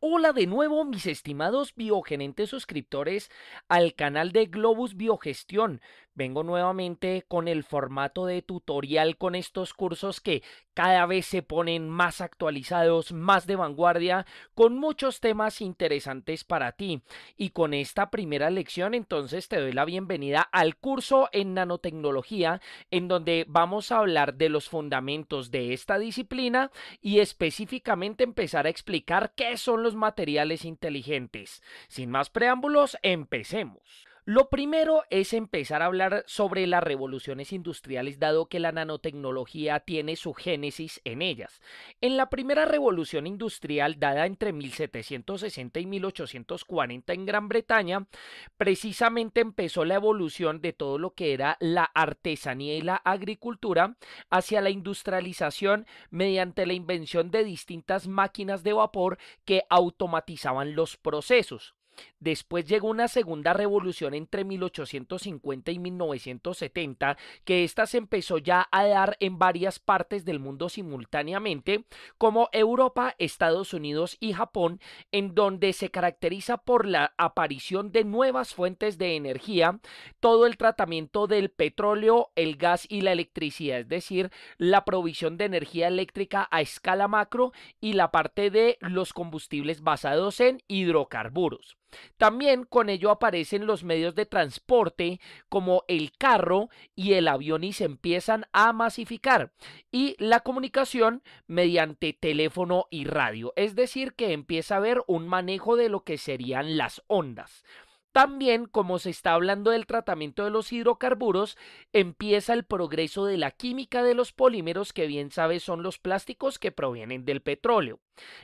Hola de nuevo mis estimados biogenentes suscriptores al canal de Globus Biogestión. Vengo nuevamente con el formato de tutorial con estos cursos que cada vez se ponen más actualizados, más de vanguardia, con muchos temas interesantes para ti. Y con esta primera lección entonces te doy la bienvenida al curso en nanotecnología en donde vamos a hablar de los fundamentos de esta disciplina y específicamente empezar a explicar qué son los materiales inteligentes. Sin más preámbulos, empecemos. Lo primero es empezar a hablar sobre las revoluciones industriales dado que la nanotecnología tiene su génesis en ellas. En la primera revolución industrial dada entre 1760 y 1840 en Gran Bretaña, precisamente empezó la evolución de todo lo que era la artesanía y la agricultura hacia la industrialización mediante la invención de distintas máquinas de vapor que automatizaban los procesos. Después llegó una segunda revolución entre 1850 y 1970, que ésta se empezó ya a dar en varias partes del mundo simultáneamente, como Europa, Estados Unidos y Japón, en donde se caracteriza por la aparición de nuevas fuentes de energía, todo el tratamiento del petróleo, el gas y la electricidad, es decir, la provisión de energía eléctrica a escala macro y la parte de los combustibles basados en hidrocarburos. También con ello aparecen los medios de transporte como el carro y el avión y se empiezan a masificar y la comunicación mediante teléfono y radio, es decir, que empieza a haber un manejo de lo que serían las ondas. También, como se está hablando del tratamiento de los hidrocarburos, empieza el progreso de la química de los polímeros, que bien sabes son los plásticos que provienen del petróleo.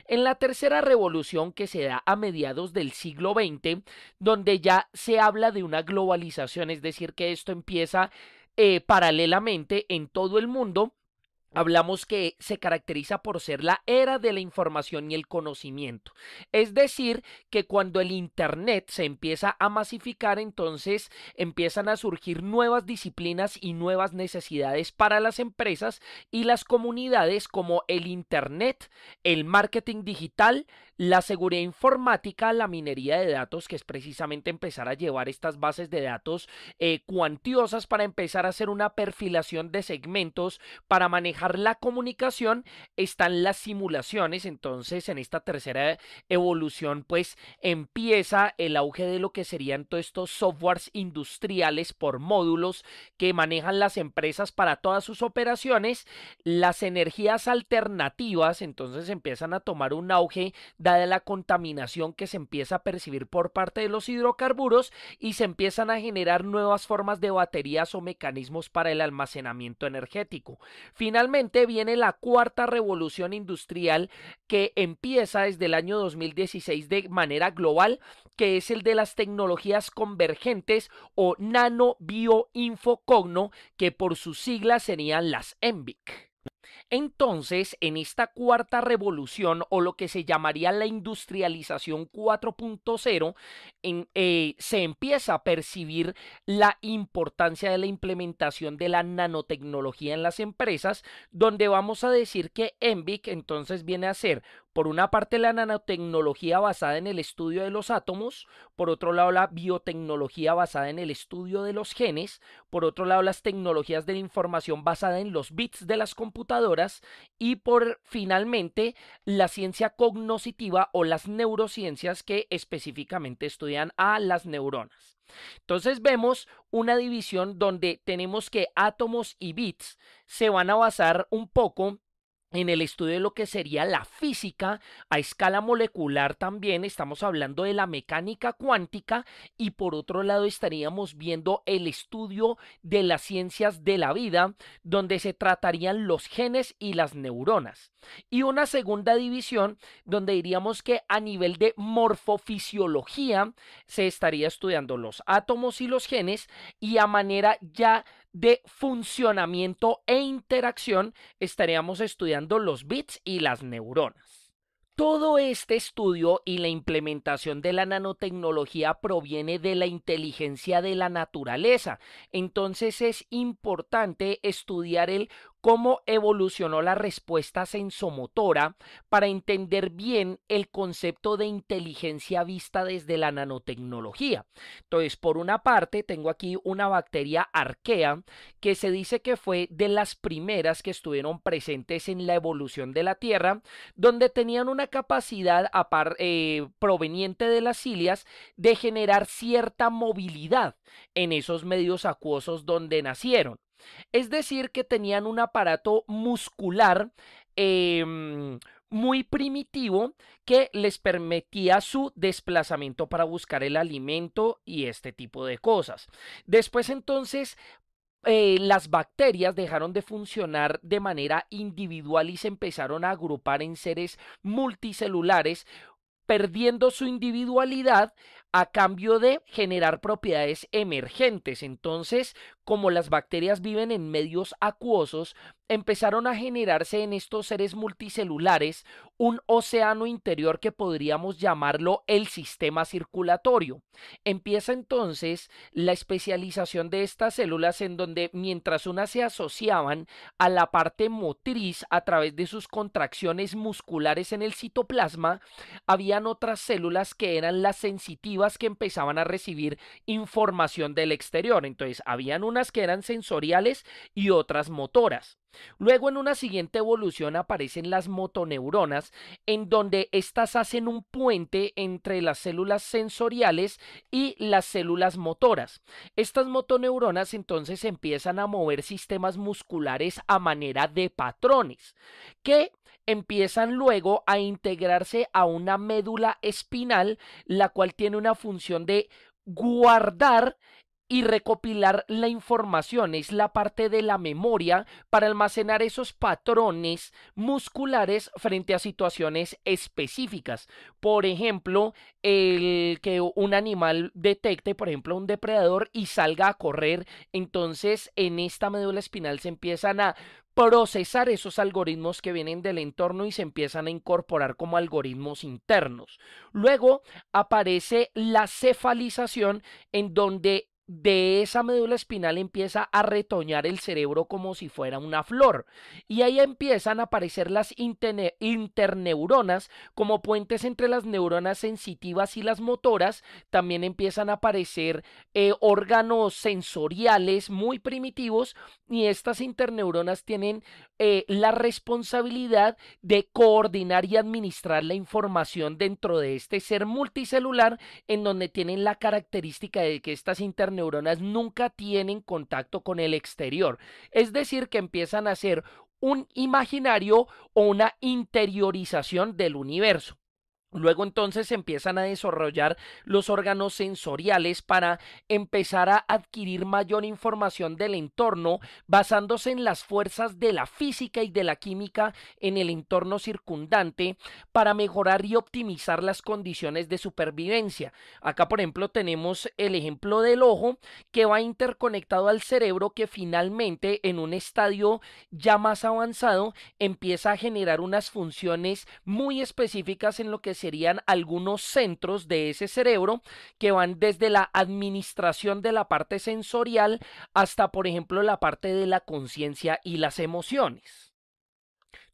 En la tercera revolución que se da a mediados del siglo XX, donde ya se habla de una globalización, es decir, que esto empieza eh, paralelamente en todo el mundo, hablamos que se caracteriza por ser la era de la información y el conocimiento. Es decir, que cuando el Internet se empieza a masificar, entonces empiezan a surgir nuevas disciplinas y nuevas necesidades para las empresas y las comunidades como el Internet, el marketing digital, la seguridad informática, la minería de datos, que es precisamente empezar a llevar estas bases de datos eh, cuantiosas para empezar a hacer una perfilación de segmentos para manejar la comunicación están las simulaciones. Entonces, en esta tercera evolución, pues empieza el auge de lo que serían todos estos softwares industriales por módulos que manejan las empresas para todas sus operaciones. Las energías alternativas, entonces, empiezan a tomar un auge dada la contaminación que se empieza a percibir por parte de los hidrocarburos y se empiezan a generar nuevas formas de baterías o mecanismos para el almacenamiento energético. Finalmente, viene la cuarta revolución industrial que empieza desde el año 2016 de manera global, que es el de las tecnologías convergentes o nano bio infocogno, que por sus siglas serían las ENVIC. Entonces, en esta cuarta revolución o lo que se llamaría la industrialización 4.0, eh, se empieza a percibir la importancia de la implementación de la nanotecnología en las empresas, donde vamos a decir que ENVIC entonces viene a ser por una parte la nanotecnología basada en el estudio de los átomos, por otro lado la biotecnología basada en el estudio de los genes, por otro lado las tecnologías de la información basada en los bits de las computadoras y por finalmente la ciencia cognoscitiva o las neurociencias que específicamente estudian a las neuronas. Entonces vemos una división donde tenemos que átomos y bits se van a basar un poco en el estudio de lo que sería la física a escala molecular también estamos hablando de la mecánica cuántica y por otro lado estaríamos viendo el estudio de las ciencias de la vida donde se tratarían los genes y las neuronas. Y una segunda división donde diríamos que a nivel de morfofisiología se estaría estudiando los átomos y los genes y a manera ya de funcionamiento e interacción estaríamos estudiando los bits y las neuronas. Todo este estudio y la implementación de la nanotecnología proviene de la inteligencia de la naturaleza. Entonces es importante estudiar el cómo evolucionó la respuesta sensomotora para entender bien el concepto de inteligencia vista desde la nanotecnología. Entonces, por una parte, tengo aquí una bacteria arquea que se dice que fue de las primeras que estuvieron presentes en la evolución de la Tierra, donde tenían una capacidad eh, proveniente de las cilias de generar cierta movilidad en esos medios acuosos donde nacieron. Es decir, que tenían un aparato muscular em, muy primitivo que les permitía su desplazamiento para buscar el alimento y este tipo de cosas. Después entonces eh, las bacterias dejaron de funcionar de manera individual y se empezaron a agrupar en seres multicelulares perdiendo su individualidad a cambio de generar propiedades emergentes. Entonces, como las bacterias viven en medios acuosos, empezaron a generarse en estos seres multicelulares un océano interior que podríamos llamarlo el sistema circulatorio. Empieza entonces la especialización de estas células en donde mientras unas se asociaban a la parte motriz a través de sus contracciones musculares en el citoplasma, habían otras células que eran las sensitivas que empezaban a recibir información del exterior. Entonces, habían unas que eran sensoriales y otras motoras. Luego en una siguiente evolución aparecen las motoneuronas, en donde éstas hacen un puente entre las células sensoriales y las células motoras. Estas motoneuronas entonces empiezan a mover sistemas musculares a manera de patrones, que empiezan luego a integrarse a una médula espinal, la cual tiene una función de guardar y recopilar la información, es la parte de la memoria para almacenar esos patrones musculares frente a situaciones específicas. Por ejemplo, el que un animal detecte, por ejemplo, un depredador y salga a correr, entonces en esta médula espinal se empiezan a procesar esos algoritmos que vienen del entorno y se empiezan a incorporar como algoritmos internos. Luego aparece la cefalización en donde de esa médula espinal empieza a retoñar el cerebro como si fuera una flor. Y ahí empiezan a aparecer las interneuronas como puentes entre las neuronas sensitivas y las motoras. También empiezan a aparecer eh, órganos sensoriales muy primitivos y estas interneuronas tienen eh, la responsabilidad de coordinar y administrar la información dentro de este ser multicelular en donde tienen la característica de que estas interneuronas nunca tienen contacto con el exterior. Es decir, que empiezan a ser un imaginario o una interiorización del universo. Luego entonces empiezan a desarrollar los órganos sensoriales para empezar a adquirir mayor información del entorno basándose en las fuerzas de la física y de la química en el entorno circundante para mejorar y optimizar las condiciones de supervivencia. Acá por ejemplo tenemos el ejemplo del ojo que va interconectado al cerebro que finalmente en un estadio ya más avanzado empieza a generar unas funciones muy específicas en lo que se serían algunos centros de ese cerebro que van desde la administración de la parte sensorial hasta, por ejemplo, la parte de la conciencia y las emociones.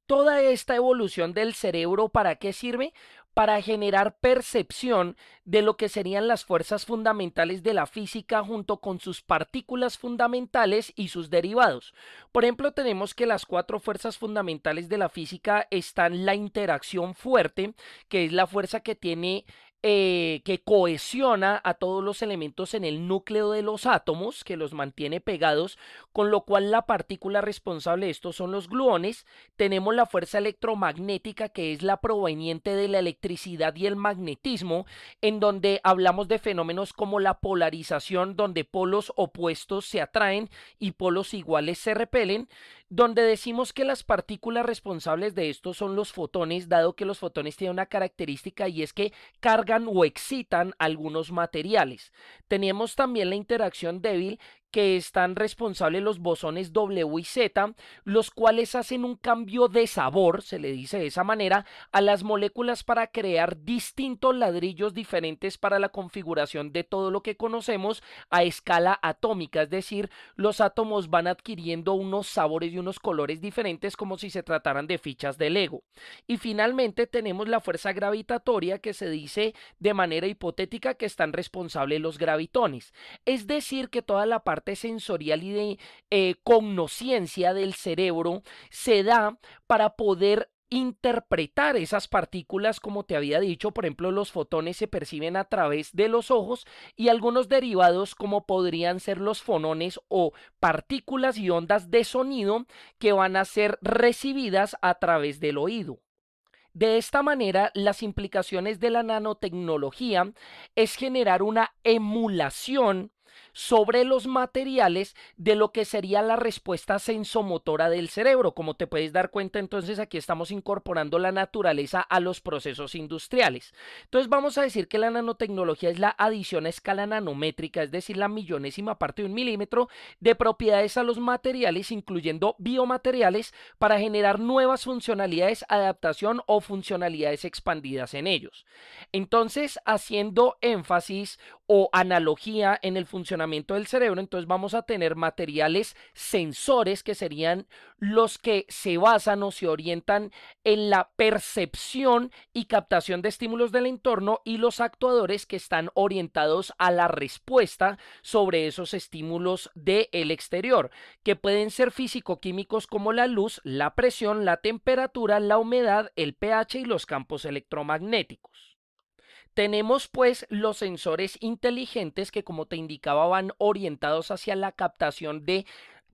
Toda esta evolución del cerebro, ¿para qué sirve? Para generar percepción de lo que serían las fuerzas fundamentales de la física junto con sus partículas fundamentales y sus derivados. Por ejemplo, tenemos que las cuatro fuerzas fundamentales de la física están la interacción fuerte, que es la fuerza que tiene eh, que cohesiona a todos los elementos en el núcleo de los átomos, que los mantiene pegados, con lo cual la partícula responsable de esto son los gluones. Tenemos la fuerza electromagnética, que es la proveniente de la electricidad y el magnetismo, en donde hablamos de fenómenos como la polarización, donde polos opuestos se atraen y polos iguales se repelen donde decimos que las partículas responsables de esto son los fotones, dado que los fotones tienen una característica y es que cargan o excitan algunos materiales. Tenemos también la interacción débil que están responsables los bosones W y Z, los cuales hacen un cambio de sabor, se le dice de esa manera, a las moléculas para crear distintos ladrillos diferentes para la configuración de todo lo que conocemos a escala atómica, es decir, los átomos van adquiriendo unos sabores y unos colores diferentes como si se trataran de fichas de Lego. Y finalmente tenemos la fuerza gravitatoria que se dice de manera hipotética que están responsables los gravitones. Es decir, que toda la parte sensorial y de eh, cognoscencia del cerebro se da para poder interpretar esas partículas, como te había dicho, por ejemplo, los fotones se perciben a través de los ojos y algunos derivados como podrían ser los fonones o partículas y ondas de sonido que van a ser recibidas a través del oído. De esta manera, las implicaciones de la nanotecnología es generar una emulación sobre los materiales de lo que sería la respuesta sensomotora del cerebro. Como te puedes dar cuenta, entonces aquí estamos incorporando la naturaleza a los procesos industriales. Entonces vamos a decir que la nanotecnología es la adición a escala nanométrica, es decir, la millonésima parte de un milímetro de propiedades a los materiales, incluyendo biomateriales, para generar nuevas funcionalidades, adaptación o funcionalidades expandidas en ellos. Entonces, haciendo énfasis o analogía en el funcionamiento del cerebro, entonces vamos a tener materiales sensores que serían los que se basan o se orientan en la percepción y captación de estímulos del entorno y los actuadores que están orientados a la respuesta sobre esos estímulos del exterior, que pueden ser físico-químicos como la luz, la presión, la temperatura, la humedad, el pH y los campos electromagnéticos. Tenemos pues los sensores inteligentes que como te indicaba van orientados hacia la captación de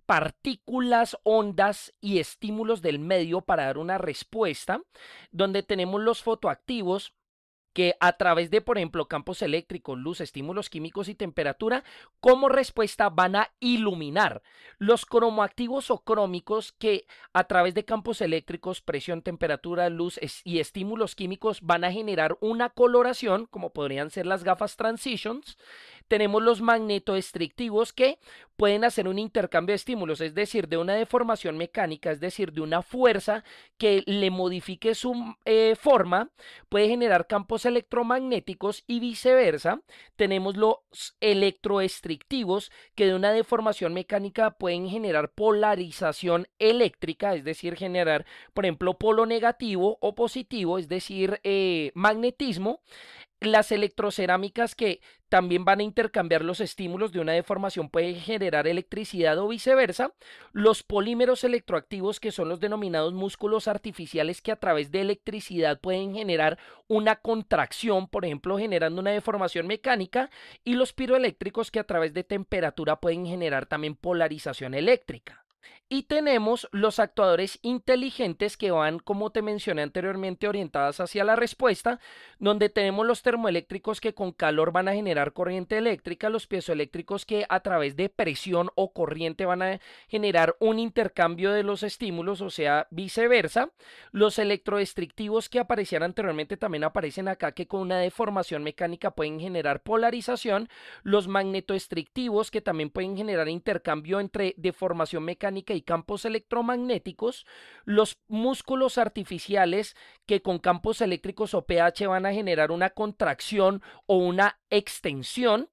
partículas, ondas y estímulos del medio para dar una respuesta, donde tenemos los fotoactivos que a través de, por ejemplo, campos eléctricos, luz, estímulos químicos y temperatura, como respuesta van a iluminar los cromoactivos o crómicos que a través de campos eléctricos, presión, temperatura, luz y estímulos químicos van a generar una coloración, como podrían ser las gafas transitions, tenemos los magnetoestrictivos que pueden hacer un intercambio de estímulos, es decir, de una deformación mecánica, es decir, de una fuerza que le modifique su eh, forma, puede generar campos electromagnéticos y viceversa. Tenemos los electroestrictivos que de una deformación mecánica pueden generar polarización eléctrica, es decir, generar, por ejemplo, polo negativo o positivo, es decir, eh, magnetismo las electrocerámicas que también van a intercambiar los estímulos de una deformación pueden generar electricidad o viceversa. Los polímeros electroactivos que son los denominados músculos artificiales que a través de electricidad pueden generar una contracción, por ejemplo, generando una deformación mecánica. Y los piroeléctricos que a través de temperatura pueden generar también polarización eléctrica. Y tenemos los actuadores inteligentes que van, como te mencioné anteriormente, orientadas hacia la respuesta, donde tenemos los termoeléctricos que con calor van a generar corriente eléctrica, los piezoeléctricos que a través de presión o corriente van a generar un intercambio de los estímulos, o sea, viceversa. Los electrodestrictivos que aparecían anteriormente también aparecen acá, que con una deformación mecánica pueden generar polarización. Los magnetoestrictivos que también pueden generar intercambio entre deformación mecánica campos electromagnéticos, los músculos artificiales que con campos eléctricos o pH van a generar una contracción o una extensión,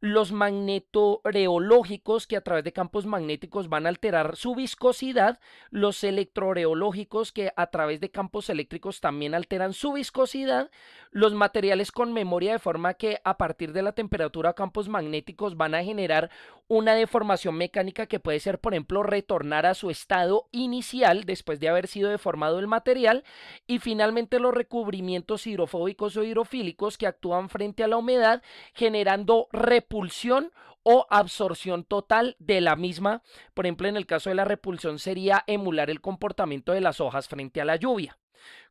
los magnetoreológicos que a través de campos magnéticos van a alterar su viscosidad, los electroreológicos que a través de campos eléctricos también alteran su viscosidad, los materiales con memoria de forma que a partir de la temperatura campos magnéticos van a generar una deformación mecánica que puede ser, por ejemplo, retornar a su estado inicial después de haber sido deformado el material y finalmente los recubrimientos hidrofóbicos o hidrofílicos que actúan frente a la humedad generando repulsión o absorción total de la misma. Por ejemplo, en el caso de la repulsión sería emular el comportamiento de las hojas frente a la lluvia.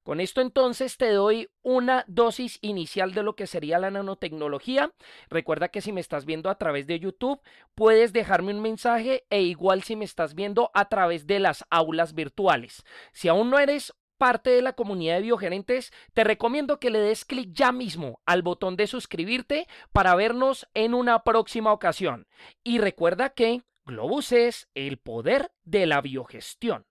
Con esto entonces te doy una dosis inicial de lo que sería la nanotecnología. Recuerda que si me estás viendo a través de YouTube, puedes dejarme un mensaje e igual si me estás viendo a través de las aulas virtuales. Si aún no eres parte de la comunidad de biogerentes, te recomiendo que le des clic ya mismo al botón de suscribirte para vernos en una próxima ocasión. Y recuerda que Globus es el poder de la biogestión.